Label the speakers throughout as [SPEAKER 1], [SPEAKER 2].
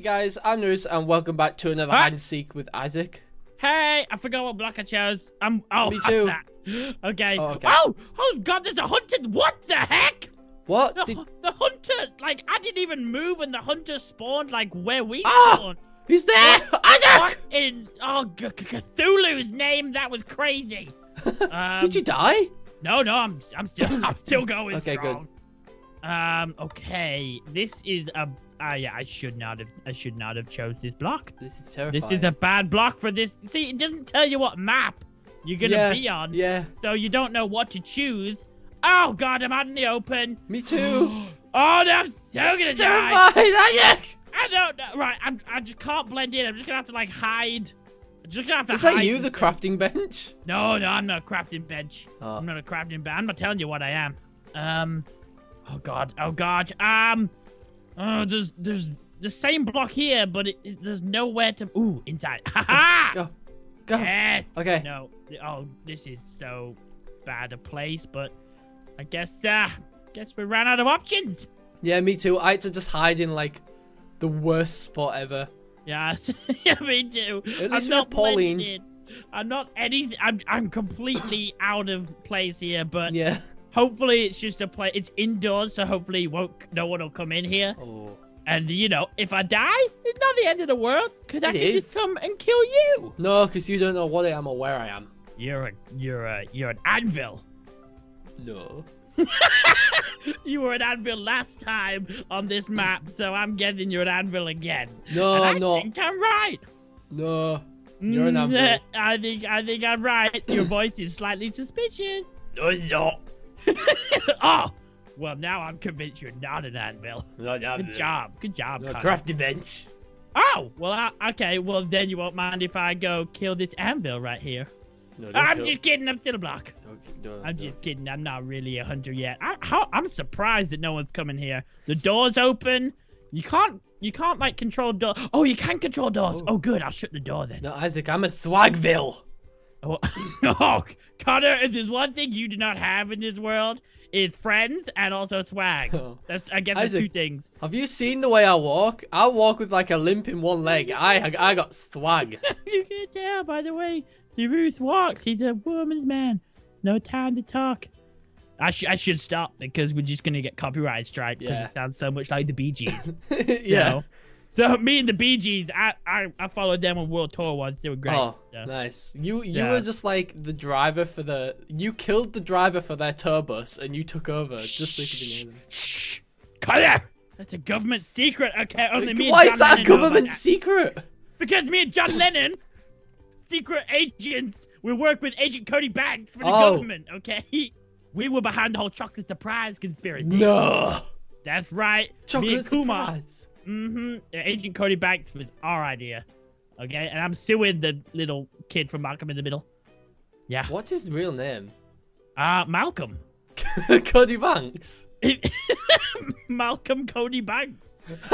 [SPEAKER 1] guys, I'm Nereus, and welcome back to another
[SPEAKER 2] Huh?
[SPEAKER 1] hide and seek with Iszak.
[SPEAKER 2] Hey, I forgot what block I chose. I'm. Oh,
[SPEAKER 1] Me too.
[SPEAKER 2] Okay.
[SPEAKER 1] Oh,
[SPEAKER 2] Oh,
[SPEAKER 1] okay.
[SPEAKER 2] oh, God! There's a hunter. What the heck?
[SPEAKER 1] What?
[SPEAKER 2] The,
[SPEAKER 1] Did...
[SPEAKER 2] the hunter. Like I didn't even move, and the hunter spawned like where we
[SPEAKER 1] Ah!
[SPEAKER 2] spawned.
[SPEAKER 1] He's there! Iszak!
[SPEAKER 2] in oh Cthulhu's name? That was crazy. Um,
[SPEAKER 1] Did you die?
[SPEAKER 2] No, no. I'm. I'm still. I'm still going.
[SPEAKER 1] Okay, good.
[SPEAKER 2] Um. Okay. This is a. Ah, yeah. I should not have. I should not have chose this block.
[SPEAKER 1] This is terrifying.
[SPEAKER 2] This is a bad block for this. See, it doesn't tell you what map you're gonna
[SPEAKER 1] yeah,
[SPEAKER 2] be on,
[SPEAKER 1] Yeah,
[SPEAKER 2] so you don't know what to choose. Oh God, I'm out in the open.
[SPEAKER 1] me too.
[SPEAKER 2] Oh no, I'm so gonna die.
[SPEAKER 1] Terrified, Iszak!
[SPEAKER 2] I don't know. Right, I'm, I just can't blend in. I'm just gonna have to like hide. I'm just gonna have to
[SPEAKER 1] Is that you, the
[SPEAKER 2] stuff.
[SPEAKER 1] crafting bench?
[SPEAKER 2] No, no, I'm not a crafting bench.
[SPEAKER 1] Oh.
[SPEAKER 2] I'm not a crafting bench. I'm not telling you what I am. Um. Oh God. Oh God. Um. Oh, there's there's the same block here, but it, it- there's nowhere to. Ooh, inside. Ha ha!
[SPEAKER 1] Go. Go.
[SPEAKER 2] Yes.
[SPEAKER 1] Okay.
[SPEAKER 2] No. Oh, this is so bad a place, but I guess uh guess we ran out of options.
[SPEAKER 1] Yeah, me too. I had to just hide in, like, the worst spot ever.
[SPEAKER 2] Yeah, yeah, me too.
[SPEAKER 1] At
[SPEAKER 2] I'm
[SPEAKER 1] least we
[SPEAKER 2] not
[SPEAKER 1] Pauline.
[SPEAKER 2] blended. I'm not anything. I'm I'm completely out of place here, but
[SPEAKER 1] Yeah.
[SPEAKER 2] Hopefully it's just a play. It's indoors, so hopefully won't no one will come in here.
[SPEAKER 1] Oh.
[SPEAKER 2] And you know, if I die, it's not the end of the world because I can just come and kill you.
[SPEAKER 1] No, because you don't know what I am or where I am.
[SPEAKER 2] You're a you're a you're an anvil.
[SPEAKER 1] No.
[SPEAKER 2] You were an anvil last time on this map, so I'm guessing you're an anvil again.
[SPEAKER 1] No,
[SPEAKER 2] and I
[SPEAKER 1] I'm not.
[SPEAKER 2] think I'm right.
[SPEAKER 1] No. You're an
[SPEAKER 2] Mm,
[SPEAKER 1] anvil.
[SPEAKER 2] I think I think I'm right. Your voice is slightly suspicious.
[SPEAKER 1] No, it's not.
[SPEAKER 2] oh, well now I'm convinced you're not an anvil.
[SPEAKER 1] No, no,
[SPEAKER 2] Good job. Good job.
[SPEAKER 1] No,
[SPEAKER 2] Connor.
[SPEAKER 1] crafting bench.
[SPEAKER 2] Oh, well, I, okay. Well, then you won't mind if I go kill this anvil right here.
[SPEAKER 1] No,
[SPEAKER 2] I'm
[SPEAKER 1] kill-
[SPEAKER 2] just kidding. I'm still a block.
[SPEAKER 1] don't-
[SPEAKER 2] I'm just kidding. I'm not really a hunter yet. I, how, I'm surprised that no one's coming here. The door's open. You can't. You can't like control door. Oh, you can control doors.
[SPEAKER 1] Oh.
[SPEAKER 2] Oh, good. I'll shut the door then.
[SPEAKER 1] No, Iszak, I'm a Swagville.
[SPEAKER 2] Oh, oh, Connor, if there's one thing you do not have in this world, is friends and also swag.
[SPEAKER 1] Oh.
[SPEAKER 2] That's I guess that's two things.
[SPEAKER 1] Have you seen the way I walk? I walk with like a limp in one leg. I I got swag.
[SPEAKER 2] you can tell by the way the Ruth walks. He's a woman's man. No time to talk. I, sh- I should stop because we're just gonna get copyright strike because
[SPEAKER 1] Yeah.
[SPEAKER 2] it sounds so much like the Bee Gees.
[SPEAKER 1] yeah.
[SPEAKER 2] you know? So me and the Bee Gees, I, I I followed them on World Tour once. They were great.
[SPEAKER 1] Oh,
[SPEAKER 2] so.
[SPEAKER 1] nice. You you
[SPEAKER 2] Yeah.
[SPEAKER 1] were just like the driver for the. You killed the driver for their tour bus, and you took over just so you could be near them.
[SPEAKER 2] Shh, Connor. That's a government secret. Okay, only me. and
[SPEAKER 1] Why is that a
[SPEAKER 2] Lennon about
[SPEAKER 1] government secret?
[SPEAKER 2] Because me and John Lennon, secret agents, we work with Agent Cody Banks for the
[SPEAKER 1] Oh.
[SPEAKER 2] government, okay? We were behind the whole chocolate surprise conspiracy.
[SPEAKER 1] No.
[SPEAKER 2] That's right.
[SPEAKER 1] Chocolate
[SPEAKER 2] me and Kumar.
[SPEAKER 1] surprise.
[SPEAKER 2] Mm-hmm. Agent Cody Banks was our idea. Okay? And I'm suing the little kid from Malcolm in the Middle. Yeah.
[SPEAKER 1] What's his real name?
[SPEAKER 2] Uh, Malcolm.
[SPEAKER 1] Cody Banks.
[SPEAKER 2] Malcolm Cody Banks.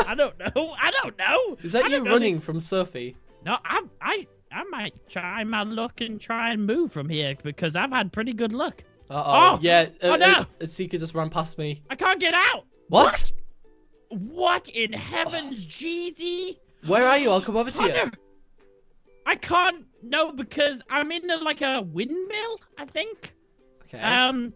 [SPEAKER 2] I don't know. I don't know.
[SPEAKER 1] Is that you
[SPEAKER 2] know
[SPEAKER 1] running from Sophie?
[SPEAKER 2] No, I, I, I might try my luck and try and move from here because I've had pretty good luck.
[SPEAKER 1] Uh oh. Yeah. Uh,
[SPEAKER 2] Oh, no!
[SPEAKER 1] uh, Seeker just ran past me.
[SPEAKER 2] I can't get out.
[SPEAKER 1] What?
[SPEAKER 2] What in heaven's Jeezy?
[SPEAKER 1] Where are you? I'll come over to you.
[SPEAKER 2] I can't. No, because I'm in a, like a windmill. I think.
[SPEAKER 1] Okay.
[SPEAKER 2] Um,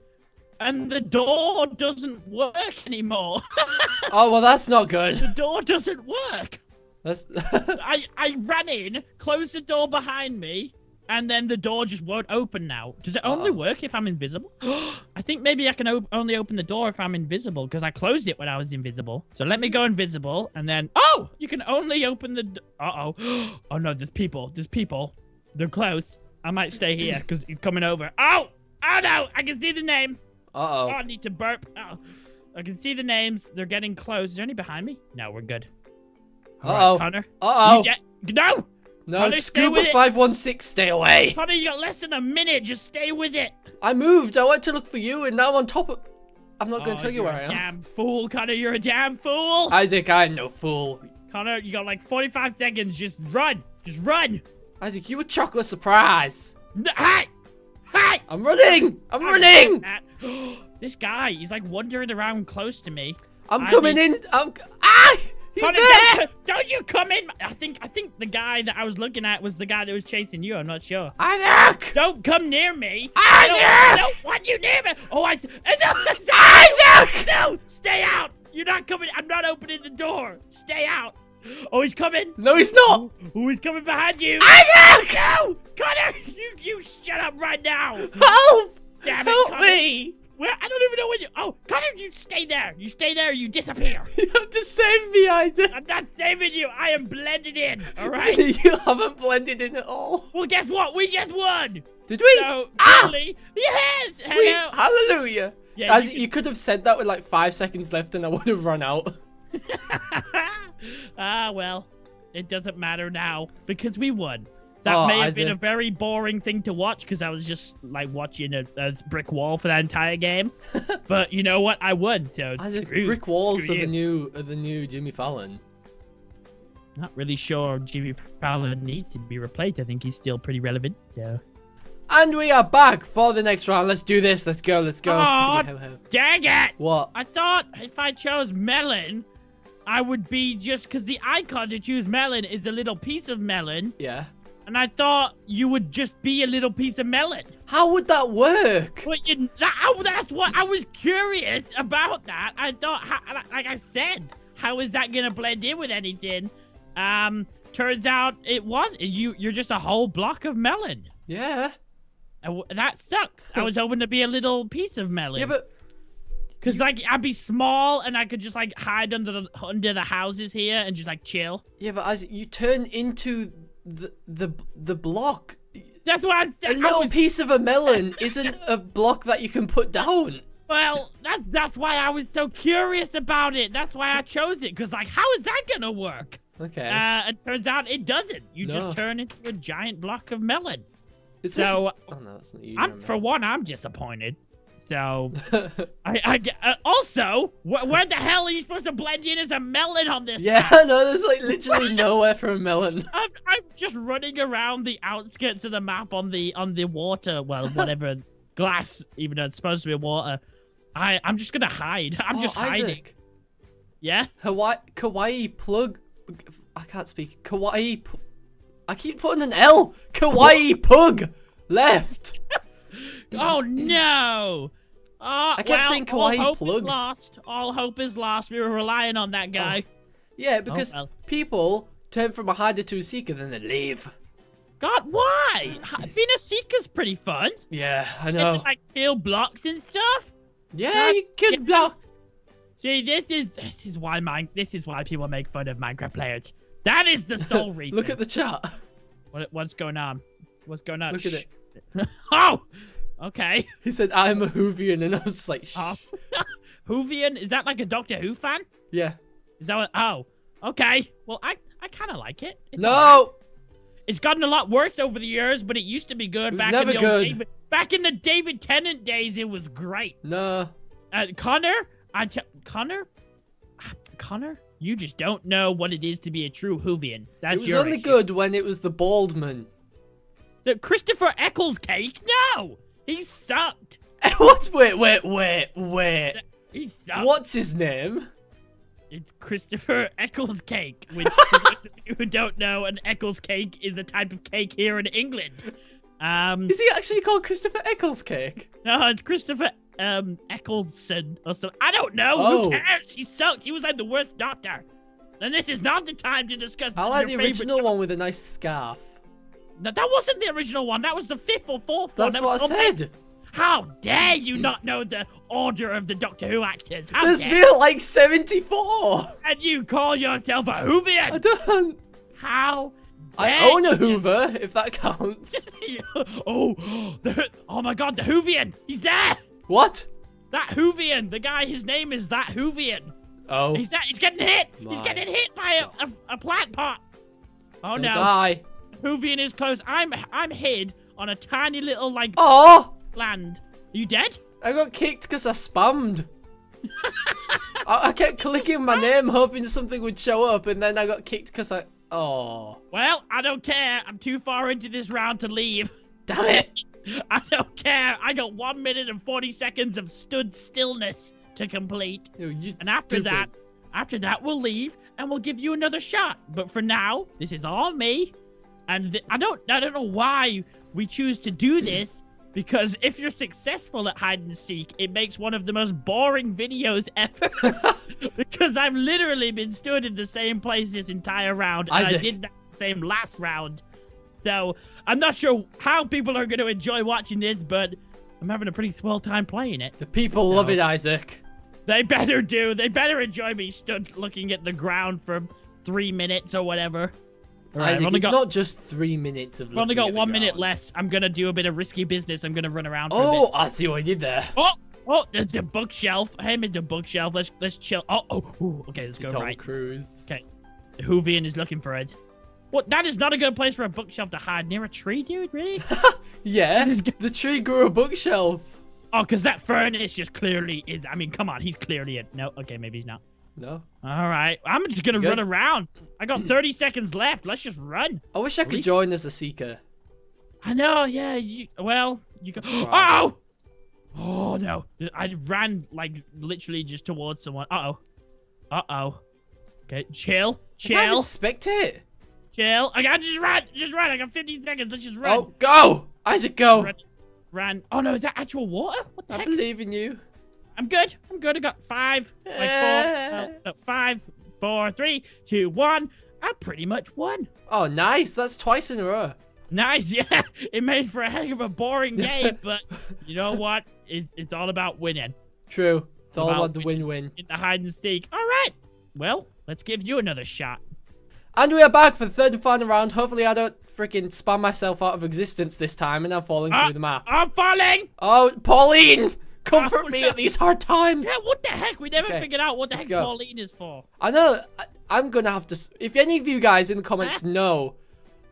[SPEAKER 2] and the door doesn't work anymore.
[SPEAKER 1] oh well, that's not good.
[SPEAKER 2] the door doesn't work.
[SPEAKER 1] That's.
[SPEAKER 2] I I ran in, closed the door behind me, and then the door just won't open now. Does it only
[SPEAKER 1] Uh-oh.
[SPEAKER 2] work if I'm invisible? I think maybe I can op- only open the door if I'm invisible because I closed it when I was invisible. So let me go invisible, and then oh, you can only open the. D- uh oh, oh no, there's people. There's people. They're close. I might stay here because he's coming over. Oh, oh no, I can see the name.
[SPEAKER 1] Uh
[SPEAKER 2] Oh,
[SPEAKER 1] oh.
[SPEAKER 2] I need to burp. Oh, I can see the names. They're getting close. Is there any behind me? No, we're good. All right,
[SPEAKER 1] Uh-oh.
[SPEAKER 2] Connor.
[SPEAKER 1] Uh
[SPEAKER 2] You get- no!
[SPEAKER 1] No,
[SPEAKER 2] stay
[SPEAKER 1] Scuba
[SPEAKER 2] with it.
[SPEAKER 1] five one six, stay away.
[SPEAKER 2] Connor, you got less than a minute. Just stay with it.
[SPEAKER 1] I moved. I went to look for you, and now I'm on top of. I'm not going
[SPEAKER 2] Oh,
[SPEAKER 1] to tell you
[SPEAKER 2] you're
[SPEAKER 1] where
[SPEAKER 2] a
[SPEAKER 1] I am.
[SPEAKER 2] Damn fool, Connor. You're a damn fool.
[SPEAKER 1] Iszak, I'm no fool.
[SPEAKER 2] Connor, you got like 45 seconds. Just run. Just run.
[SPEAKER 1] Iszak, you a chocolate surprise.
[SPEAKER 2] N- Hey! Hey!
[SPEAKER 1] I'm running. I'm running.
[SPEAKER 2] Ah, this guy, he's like wandering around close to me.
[SPEAKER 1] I'm
[SPEAKER 2] I
[SPEAKER 1] coming in. I'm. Ah!
[SPEAKER 2] Connor! Don't, don't you come in? I think I think the guy that I was looking at was the guy that was chasing you. I'm not sure.
[SPEAKER 1] Iszak!
[SPEAKER 2] Don't come near me.
[SPEAKER 1] Iszak!
[SPEAKER 2] I don't, I don't want you near me. Oh, I. No,
[SPEAKER 1] Iszak!
[SPEAKER 2] No, stay out. You're not coming. I'm not opening the door. Stay out. Oh, he's coming.
[SPEAKER 1] No, he's not!
[SPEAKER 2] Oh, he's coming behind you.
[SPEAKER 1] Iszak!
[SPEAKER 2] No, Connor, you you shut up right now.
[SPEAKER 1] Help!
[SPEAKER 2] Damn it,
[SPEAKER 1] Help
[SPEAKER 2] Connor.
[SPEAKER 1] me!
[SPEAKER 2] Where I don't even know when you. Oh, Connor, you stay there. You stay there. You disappear.
[SPEAKER 1] You have to save me, Iszak!
[SPEAKER 2] I'm not saving you. I am blended in. All right.
[SPEAKER 1] you haven't blended in at all.
[SPEAKER 2] well, guess what? We just won.
[SPEAKER 1] Did we?
[SPEAKER 2] So,
[SPEAKER 1] ah!
[SPEAKER 2] really, yes.
[SPEAKER 1] Sweet!
[SPEAKER 2] Hello.
[SPEAKER 1] Hallelujah!
[SPEAKER 2] Yeah,
[SPEAKER 1] As
[SPEAKER 2] you
[SPEAKER 1] you, could have said that with like five seconds left and I would have run out.
[SPEAKER 2] ah, well, it doesn't matter now because we won. That
[SPEAKER 1] Oh,
[SPEAKER 2] may have been a very boring thing to watch because I was just like watching a, a brick wall for that entire game. but you know what? I won, so screw-
[SPEAKER 1] brick walls are the new are the new Jimmy Fallon.
[SPEAKER 2] Not really sure Jimmy Fallon needs to be replaced. I think he's still pretty relevant. So
[SPEAKER 1] And we are back for the next round. Let's do this. Let's go. Let's go.
[SPEAKER 2] Oh,
[SPEAKER 1] Ho, ho.
[SPEAKER 2] dang it!
[SPEAKER 1] What?
[SPEAKER 2] I thought if I chose melon, I would be just because the icon to choose melon is a little piece of melon,
[SPEAKER 1] Yeah.
[SPEAKER 2] And I thought you would just be a little piece of melon.
[SPEAKER 1] How would that work?
[SPEAKER 2] But you, that, that's what I was curious about. That I thought, like I said, how is that gonna blend in with anything? Um, turns out it was you. You're just a whole block of melon.
[SPEAKER 1] Yeah.
[SPEAKER 2] W- that sucks. I was hoping to be a little piece of melon.
[SPEAKER 1] Yeah, but
[SPEAKER 2] Cause like I'd be small and I could just like hide under the under the houses here and just like chill.
[SPEAKER 1] yeah, but as you turn into the the the block,
[SPEAKER 2] That's what I'm
[SPEAKER 1] a
[SPEAKER 2] saying.
[SPEAKER 1] little piece of a melon isn't a block that you can put down.
[SPEAKER 2] well, that's that's why I was so curious about it. That's why I chose it. Cause like, how is that gonna work?
[SPEAKER 1] Okay.
[SPEAKER 2] Uh, it turns out it doesn't. You
[SPEAKER 1] No.
[SPEAKER 2] just turn into a giant block of melon.
[SPEAKER 1] It's
[SPEAKER 2] so-
[SPEAKER 1] oh no, that's not you.
[SPEAKER 2] I'm for one, I'm disappointed. So I, I uh, also, wh- where the hell are you supposed to blend in as a melon on this?
[SPEAKER 1] yeah, I know. There's like literally nowhere for a melon.
[SPEAKER 2] I'm, I'm just running around the outskirts of the map on the on the water, well, whatever glass, even though it's supposed to be water. I I'm just gonna hide. I'm
[SPEAKER 1] Oh,
[SPEAKER 2] just hiding.
[SPEAKER 1] Iszak,
[SPEAKER 2] Yeah.
[SPEAKER 1] Hawaii, Kawaii plug. I can't speak. Kawaii. P- I keep putting an L. Kawaii pug left.
[SPEAKER 2] Oh no. Oh,
[SPEAKER 1] I kept
[SPEAKER 2] well,
[SPEAKER 1] saying
[SPEAKER 2] all
[SPEAKER 1] kawaii
[SPEAKER 2] hope is lost. All hope is lost. We were relying on that oh. guy.
[SPEAKER 1] Yeah, because oh,
[SPEAKER 2] well.
[SPEAKER 1] people turn from a hider to a seeker, then they leave.
[SPEAKER 2] God, why? Being a seeker's pretty fun.
[SPEAKER 1] Yeah, I know.
[SPEAKER 2] to, like kill blocks and stuff.
[SPEAKER 1] Yeah,
[SPEAKER 2] God,
[SPEAKER 1] you can
[SPEAKER 2] yeah.
[SPEAKER 1] block.
[SPEAKER 2] See, this is this is why mine. This is why people make fun of Minecraft players. That is the sole reason.
[SPEAKER 1] Look at the chat.
[SPEAKER 2] What, what's going on? What's going on?
[SPEAKER 1] Look at it.
[SPEAKER 2] oh, okay.
[SPEAKER 1] He said, "I'm a Whovian," and I was like, Shh.
[SPEAKER 2] Oh. Whovian? Is that like a Doctor Who fan?
[SPEAKER 1] "Yeah."
[SPEAKER 2] Is that what? Oh, okay. Well, I I kind of like it. It's.
[SPEAKER 1] No.
[SPEAKER 2] It's gotten a lot worse over the years, but it used to be good.
[SPEAKER 1] It
[SPEAKER 2] back
[SPEAKER 1] never
[SPEAKER 2] in the
[SPEAKER 1] good.
[SPEAKER 2] David, back in the David Tennant days, it was great.
[SPEAKER 1] No.
[SPEAKER 2] Uh, Connor, I tell Connor, Connor, you just don't know what it is to be a true Whovian. That's
[SPEAKER 1] It was only
[SPEAKER 2] issue.
[SPEAKER 1] good when it was the bald man.
[SPEAKER 2] The Christopher Eccles cake? No, he sucked.
[SPEAKER 1] what? Wait, wait, wait, wait.
[SPEAKER 2] He sucked.
[SPEAKER 1] What's his name?
[SPEAKER 2] It's Christopher Eccles cake, which for those of you who don't know, an Eccles cake is a type of cake here in England. Um,
[SPEAKER 1] Is he actually called Christopher Eccles Cake?
[SPEAKER 2] no, it's Christopher um Eccleston or something. I don't know.
[SPEAKER 1] Oh.
[SPEAKER 2] Who cares? He sucked. He was like the worst doctor. And this is not the time to discuss.
[SPEAKER 1] I like the
[SPEAKER 2] your favorite
[SPEAKER 1] original one with a nice scarf.
[SPEAKER 2] No, that wasn't the original one. That was the fifth or fourth one.
[SPEAKER 1] That's what I said.
[SPEAKER 2] How dare you not know the order of the Doctor Who actors? How
[SPEAKER 1] There's been like 74.
[SPEAKER 2] And you call yourself a Whovian?
[SPEAKER 1] I don't.
[SPEAKER 2] How?
[SPEAKER 1] I own a? Hoover, if that counts.
[SPEAKER 2] oh, the, oh my God, the Whovian! He's there!
[SPEAKER 1] what?
[SPEAKER 2] That Whovian, the guy, his name is that Whovian.
[SPEAKER 1] Oh.
[SPEAKER 2] He's that, he's getting hit. He's getting hit by a, a, a plant pot. Oh
[SPEAKER 1] Don't
[SPEAKER 2] no,
[SPEAKER 1] die.
[SPEAKER 2] Whovian is close. I'm I'm hid on a tiny little like
[SPEAKER 1] Oh!
[SPEAKER 2] land. Are you dead?
[SPEAKER 1] I got kicked because I spammed. I, I kept clicking my name hoping something would show up, and then I got kicked because I. Oh.
[SPEAKER 2] Well, I don't care. I'm too far into this round to leave.
[SPEAKER 1] Damn it!
[SPEAKER 2] I don't care. I got one minute and forty seconds of stood stillness to complete.
[SPEAKER 1] Yo,
[SPEAKER 2] And after
[SPEAKER 1] stupid.
[SPEAKER 2] that, after that, we'll leave, and we'll give you another shot. But for now, this is all me. And th- I don't I don't know why we choose to do this because if you're successful at hide and seek, it makes one of the most boring videos ever. because I've literally been stood in the same place this entire round, and I did that same last round. So I'm not sure how people are going to enjoy watching this, but I'm having a pretty swell time playing it.
[SPEAKER 1] The people love it, Iszak.
[SPEAKER 2] They better do. They better enjoy me stood looking at the ground for three minutes or whatever. All right, I've
[SPEAKER 1] Iszak,
[SPEAKER 2] only
[SPEAKER 1] it's
[SPEAKER 2] got,
[SPEAKER 1] not just three minutes of
[SPEAKER 2] I've only got
[SPEAKER 1] the
[SPEAKER 2] one minute left. I'm gonna do a bit of risky business. I'm gonna run around. For a oh, bit.
[SPEAKER 1] Oh, I see what I did there.
[SPEAKER 2] Oh, oh, there's the bookshelf. Hey, I'm in the bookshelf. Let's let's chill. Oh, oh, ooh, okay, let's go
[SPEAKER 1] Tom
[SPEAKER 2] right.
[SPEAKER 1] Cruise.
[SPEAKER 2] Okay, the Whovian is looking for it. What? That is not a good place for a bookshelf to hide near a tree, dude. Really?
[SPEAKER 1] Yeah, the tree grew a bookshelf.
[SPEAKER 2] oh, because that furnace just clearly is. I mean, come on, he's clearly it. No, okay, maybe he's not.
[SPEAKER 1] No.
[SPEAKER 2] All right, I'm just gonna run around. I got 30 seconds left. Let's just run.
[SPEAKER 1] I wish I could
[SPEAKER 2] least-
[SPEAKER 1] join as a seeker.
[SPEAKER 2] I know. Yeah. You. Well, you go. Oh. Oh no! I ran like literally just towards someone. Uh oh. Uh oh. Okay, chill,
[SPEAKER 1] I can't
[SPEAKER 2] chill,
[SPEAKER 1] spectate.
[SPEAKER 2] chill. I got just run, just run. I got 15 seconds. Let's just run.
[SPEAKER 1] Oh, go! Iszak, go!
[SPEAKER 2] Run, run. Oh no, is that actual water? What the
[SPEAKER 1] I
[SPEAKER 2] heck?
[SPEAKER 1] believe in you.
[SPEAKER 2] I'm good. I'm good. I got five, like four,
[SPEAKER 1] Eh.
[SPEAKER 2] no, no, five, four, three, two, one. I pretty much won.
[SPEAKER 1] Oh, nice. That's twice in a row.
[SPEAKER 2] Nice, yeah. It made for a heck of a boring game, but you know what? It's, it's all about winning
[SPEAKER 1] True. It's all
[SPEAKER 2] About
[SPEAKER 1] about the win-win.
[SPEAKER 2] in the hide and seek. All right. Well, let's give you another shot.
[SPEAKER 1] And we are back for the third and final round. Hopefully I don't freaking spam myself out of existence this time and I'm falling
[SPEAKER 2] Ah,
[SPEAKER 1] through the map.
[SPEAKER 2] I'm falling.
[SPEAKER 1] Oh, Pauline! Comfort me at these hard times.
[SPEAKER 2] Yeah, what the heck? We never
[SPEAKER 1] Okay,
[SPEAKER 2] figured out what the
[SPEAKER 1] let's
[SPEAKER 2] heck
[SPEAKER 1] go.
[SPEAKER 2] Pauline is for.
[SPEAKER 1] I know. I, I'm gonna have to. If any of you guys in the comments know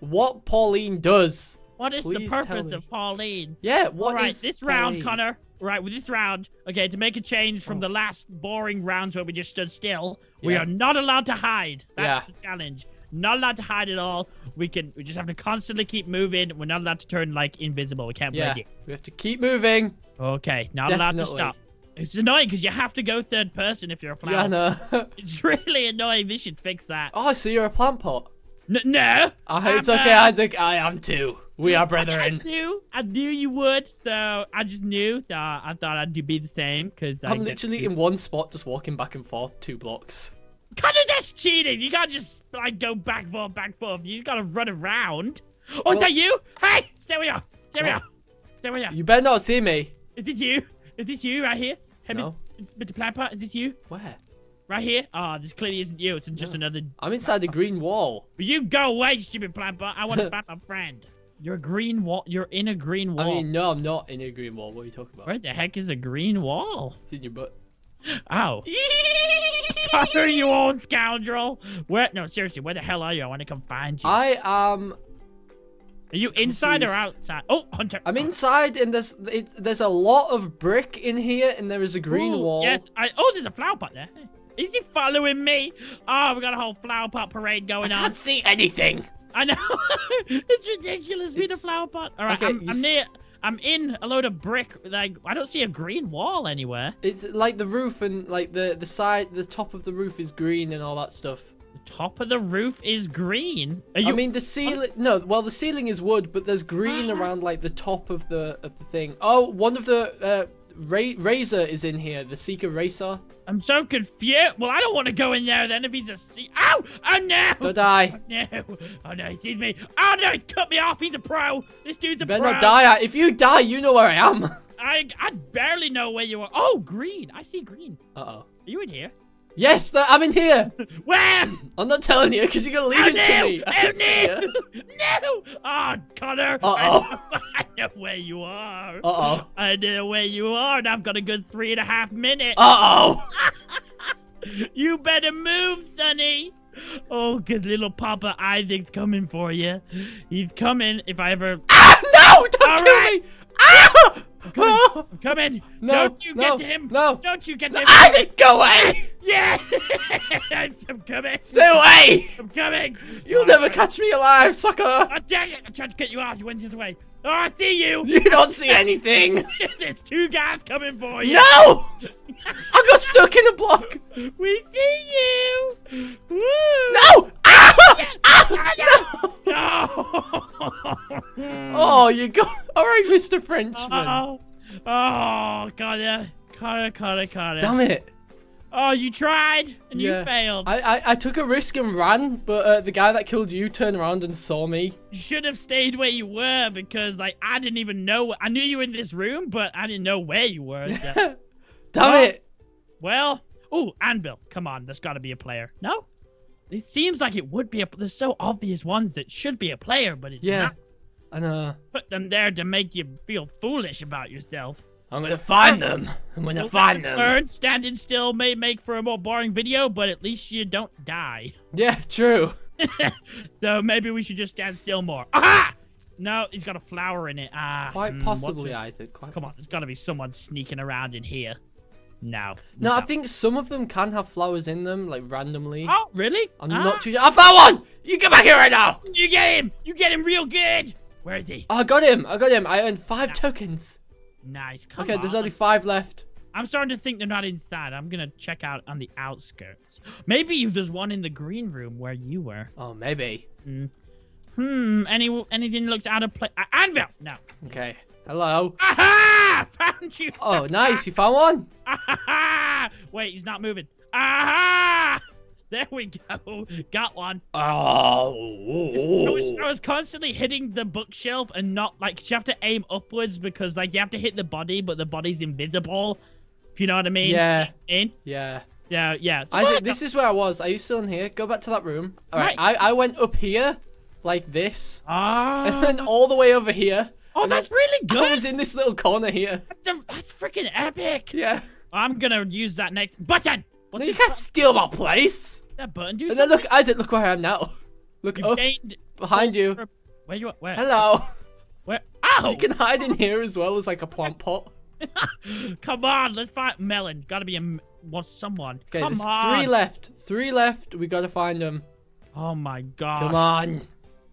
[SPEAKER 1] what Pauline does,
[SPEAKER 2] What is the purpose of Pauline?
[SPEAKER 1] yeah, what
[SPEAKER 2] All right,
[SPEAKER 1] is
[SPEAKER 2] this round,
[SPEAKER 1] Pauline?
[SPEAKER 2] Connor. Right, with this round, okay, to make a change from
[SPEAKER 1] Oh.
[SPEAKER 2] the last boring rounds where we just stood still, we are not allowed to hide. That's
[SPEAKER 1] Yeah.
[SPEAKER 2] the challenge. Not allowed to hide at all. We can. We just have to constantly keep moving. We're not allowed to turn like invisible. We can't
[SPEAKER 1] Yeah,
[SPEAKER 2] blend it.
[SPEAKER 1] we have to keep moving.
[SPEAKER 2] Okay, not allowed to
[SPEAKER 1] Definitely.
[SPEAKER 2] stop. It's annoying because you have to go third person if you're a flower.
[SPEAKER 1] Yeah, I know.
[SPEAKER 2] It's really annoying. They should fix that.
[SPEAKER 1] oh, so you're a plant pot.
[SPEAKER 2] N- no.
[SPEAKER 1] Oh, it's okay,
[SPEAKER 2] uh,
[SPEAKER 1] Iszak. I am too. We are
[SPEAKER 2] I
[SPEAKER 1] brethren.
[SPEAKER 2] knew, I knew you would, so I just knew that I thought I'd be the same because
[SPEAKER 1] I'm literally in one spot, just walking back and forth, two blocks.
[SPEAKER 2] Kind of that's cheating. You can't just like go back forth, back forth. You gotta run around. Oh, is that you? Hey, stay where you are. Stay where you are. Stay where you are.
[SPEAKER 1] You better not see me.
[SPEAKER 2] Is this you? Is this you right here? Hey,
[SPEAKER 1] No.
[SPEAKER 2] Mr. Plapper, is this you?
[SPEAKER 1] Where?
[SPEAKER 2] Right here? Ah, this clearly isn't you. It's just another.
[SPEAKER 1] I'm inside the green wall.
[SPEAKER 2] But you go away, stupid Plapper. I want to find my friend. You're a green wall. You're in a green wall.
[SPEAKER 1] I mean, no, I'm not in a green wall. What are you talking about?
[SPEAKER 2] where the heck is a green wall?
[SPEAKER 1] It's in your butt.
[SPEAKER 2] Ow. Connor, you old scoundrel. Where? No, seriously, where the hell are you? I want to come find you.
[SPEAKER 1] I am.
[SPEAKER 2] are you inside or outside? Oh, Hunter.
[SPEAKER 1] I'm inside, and there's it, there's a lot of brick in here, and there is a green
[SPEAKER 2] Ooh,
[SPEAKER 1] wall.
[SPEAKER 2] Yes. I, oh, there's a flower pot there. Is he following me? Oh, we got a whole flower pot parade
[SPEAKER 1] I
[SPEAKER 2] going on.
[SPEAKER 1] I can't see anything.
[SPEAKER 2] I know. it's ridiculous being a flower pot. All right,
[SPEAKER 1] Okay,
[SPEAKER 2] I'm, I'm near. I'm in a load of brick. Like I don't see a green wall anywhere.
[SPEAKER 1] It's like the roof and like the the side, the top of the roof is green and all that stuff.
[SPEAKER 2] The top of the roof is green. Are you?
[SPEAKER 1] I mean, the ceiling. No, well, the ceiling is wood, but there's green
[SPEAKER 2] Ah.
[SPEAKER 1] around like the top of the of the thing. Oh, one of the uh, ra- razor is in here. The seeker racer.
[SPEAKER 2] I'm so confused. Well, I don't want to go in there then if he's a sea. Ow! Oh no!
[SPEAKER 1] Don't die.
[SPEAKER 2] No! Oh no, he sees me. Oh no, he's cut me off. He's a pro. This dude's a
[SPEAKER 1] Better
[SPEAKER 2] pro.
[SPEAKER 1] not die. If you die, you know where I am.
[SPEAKER 2] I I barely know where you are. Oh, green. I see green.
[SPEAKER 1] Uh oh.
[SPEAKER 2] Are you in here?
[SPEAKER 1] Yes, I'm in here.
[SPEAKER 2] Where?
[SPEAKER 1] I'm not telling you because you're gonna leave
[SPEAKER 2] Oh
[SPEAKER 1] it
[SPEAKER 2] no!
[SPEAKER 1] to me. I
[SPEAKER 2] Oh no! No! Oh, Connor.
[SPEAKER 1] Uh-oh.
[SPEAKER 2] I know, I know where you are.
[SPEAKER 1] Uh oh.
[SPEAKER 2] I know where you are, and I've got a good three and a half minutes.
[SPEAKER 1] Uh oh.
[SPEAKER 2] You better move, Sonny. Oh, good little Papa Iszak's coming for you. He's coming if I ever
[SPEAKER 1] Ah, no! Don't
[SPEAKER 2] All
[SPEAKER 1] kill
[SPEAKER 2] right.
[SPEAKER 1] me! Ah! Oh!
[SPEAKER 2] come in.
[SPEAKER 1] No,
[SPEAKER 2] Don't you
[SPEAKER 1] no,
[SPEAKER 2] get to him.
[SPEAKER 1] no.
[SPEAKER 2] Don't you get to him.
[SPEAKER 1] I Iszak, go away!
[SPEAKER 2] Yeah. I'm coming.
[SPEAKER 1] Stay away!
[SPEAKER 2] I'm coming.
[SPEAKER 1] You'll
[SPEAKER 2] Oh,
[SPEAKER 1] never catch me alive, sucker!
[SPEAKER 2] Oh, dang it. I tried to cut you out. You went the other way. Oh, I see you.
[SPEAKER 1] You don't see anything!
[SPEAKER 2] There's two guys coming for you.
[SPEAKER 1] No! I got stuck in a block.
[SPEAKER 2] We see you. Woo!
[SPEAKER 1] No! Ah! No!
[SPEAKER 2] No.
[SPEAKER 1] Oh, you got all right, Mr. Frenchman.
[SPEAKER 2] Oh, oh, got ya. Caught it, caught it, caught it.
[SPEAKER 1] Damn it!
[SPEAKER 2] Oh, you tried and
[SPEAKER 1] Yeah.
[SPEAKER 2] you failed.
[SPEAKER 1] I, I I took a risk and ran, but uh, the guy that killed you turned around and saw me.
[SPEAKER 2] You should have stayed where you were because, like, I didn't even know. I knew you were in this room, but I didn't know where you were.
[SPEAKER 1] Damn
[SPEAKER 2] Well-
[SPEAKER 1] it!
[SPEAKER 2] well, oh, Anvil, come on. There's got to be a player. No? It seems like it would be a. There's so obvious ones that should be a player, but it's
[SPEAKER 1] Yeah,
[SPEAKER 2] not.
[SPEAKER 1] I know.
[SPEAKER 2] Put them there to make you feel foolish about yourself.
[SPEAKER 1] I'm gonna find them. I'm gonna
[SPEAKER 2] Well,
[SPEAKER 1] find them.
[SPEAKER 2] learned, standing still may make for a more boring video, but at least you don't die.
[SPEAKER 1] Yeah, true.
[SPEAKER 2] So maybe we should just stand still more. Aha! No, he's got a flower in it. Ah,
[SPEAKER 1] Quite
[SPEAKER 2] hmm,
[SPEAKER 1] possibly,
[SPEAKER 2] it?
[SPEAKER 1] Iszak. Quite
[SPEAKER 2] Come on, there's got to be someone sneaking around in here. No.
[SPEAKER 1] No, I think some of them can have flowers in them, like randomly.
[SPEAKER 2] Oh, really?
[SPEAKER 1] I'm
[SPEAKER 2] Ah,
[SPEAKER 1] not too sure. I found one! You get back here right now!
[SPEAKER 2] You get him! You get him real good! Where is he?
[SPEAKER 1] Oh, I got him! I got him! I earned five tokens.
[SPEAKER 2] Nice. Come
[SPEAKER 1] Okay,
[SPEAKER 2] on.
[SPEAKER 1] there's only five left.
[SPEAKER 2] I'm starting to think they're not inside. I'm gonna check out on the outskirts. Maybe there's one in the green room where you were.
[SPEAKER 1] Oh, maybe.
[SPEAKER 2] Hmm. Any anything looks out of place? Uh, Anvil. No.
[SPEAKER 1] Okay. Hello.
[SPEAKER 2] Aha! Found you.
[SPEAKER 1] Oh, nice. You found one?
[SPEAKER 2] Aha! Wait, he's not moving. Aha! There we go. Got one. I was,
[SPEAKER 1] Oh.
[SPEAKER 2] I was constantly hitting the bookshelf and not like you have to aim upwards because like you have to hit the body, but the body's invisible. If you know what I mean?
[SPEAKER 1] Yeah.
[SPEAKER 2] In.
[SPEAKER 1] Yeah.
[SPEAKER 2] Yeah. Yeah.
[SPEAKER 1] Iszak, this is where I was. Are you still in here? Go back to that room. All right. I, I went up here, like this, and
[SPEAKER 2] Ah.
[SPEAKER 1] then all the way over here.
[SPEAKER 2] oh,
[SPEAKER 1] and then
[SPEAKER 2] that's really
[SPEAKER 1] I
[SPEAKER 2] good.
[SPEAKER 1] was in this little corner here.
[SPEAKER 2] That's, that's freaking epic.
[SPEAKER 1] Yeah.
[SPEAKER 2] I'm gonna use that next button. What's
[SPEAKER 1] No, you can't steal my place.
[SPEAKER 2] that button? Do
[SPEAKER 1] And then
[SPEAKER 2] something.
[SPEAKER 1] look, Iszak, look where I am now. Look up behind you.
[SPEAKER 2] Where you? Where?
[SPEAKER 1] Hello.
[SPEAKER 2] Where? Ow!
[SPEAKER 1] You can hide in here as well as like a plant pot.
[SPEAKER 2] Come on, let's find Melon. Gotta be a what's someone.
[SPEAKER 1] Okay,
[SPEAKER 2] Come
[SPEAKER 1] there's
[SPEAKER 2] on.
[SPEAKER 1] three left. Three left. We gotta find them.
[SPEAKER 2] Oh my god.
[SPEAKER 1] Come on.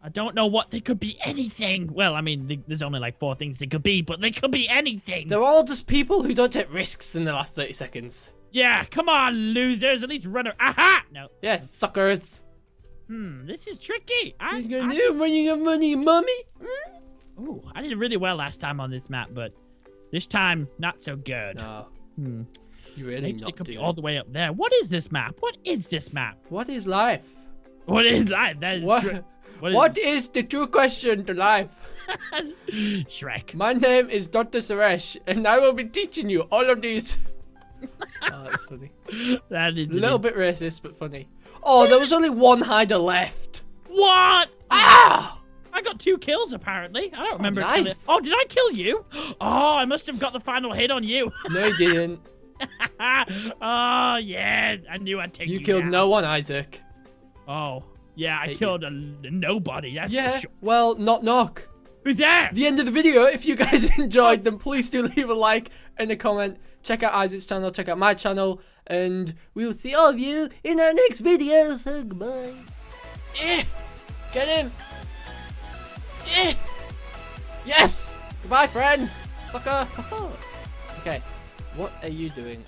[SPEAKER 2] I don't know what they could be. Anything. Well, I mean, th- there's only like four things they could be, but they could be anything.
[SPEAKER 1] They're all just people who don't take risks in the last 30 seconds.
[SPEAKER 2] Yeah, come on, losers. At least run. A- Aha! No.
[SPEAKER 1] Yeah, suckers.
[SPEAKER 2] Hmm. This is tricky. I,
[SPEAKER 1] You gonna
[SPEAKER 2] I,
[SPEAKER 1] do when you got money, mummy?
[SPEAKER 2] ooh, I did really well last time on this map, but this time not so good.
[SPEAKER 1] No,
[SPEAKER 2] Hmm.
[SPEAKER 1] you really
[SPEAKER 2] Maybe
[SPEAKER 1] not
[SPEAKER 2] be
[SPEAKER 1] doing
[SPEAKER 2] all the way up there. What is this map? What is this map?
[SPEAKER 1] What is life?
[SPEAKER 2] What is life? That is
[SPEAKER 1] What?
[SPEAKER 2] What is
[SPEAKER 1] What is the true question to life?
[SPEAKER 2] Shrek.
[SPEAKER 1] My name is Dr. Suresh, and I will be teaching you all of these. oh, that's funny.
[SPEAKER 2] That is
[SPEAKER 1] A little bit racist, but funny. Oh, there was only one hider left.
[SPEAKER 2] What?
[SPEAKER 1] Ah!
[SPEAKER 2] I got two kills apparently. I don't remember.
[SPEAKER 1] nice.
[SPEAKER 2] Oh, did I kill you? Oh, I must have got the final hit on you.
[SPEAKER 1] No, you didn't.
[SPEAKER 2] oh yeah, I knew I'd take you.
[SPEAKER 1] You killed
[SPEAKER 2] down.
[SPEAKER 1] no one, Iszak.
[SPEAKER 2] Oh yeah, I
[SPEAKER 1] Hate
[SPEAKER 2] killed a, a nobody. That's for
[SPEAKER 1] Yeah,
[SPEAKER 2] sure.
[SPEAKER 1] well, knock knock.
[SPEAKER 2] Who's there?
[SPEAKER 1] The end of the video. If you guys enjoyed, then please do leave a like and a comment. Check out Iszak's channel, check out my channel, and we will see all of you in our next video. So goodbye. Eh, get him. Eh. Yes. Goodbye, friend. Sucker. okay. What are you doing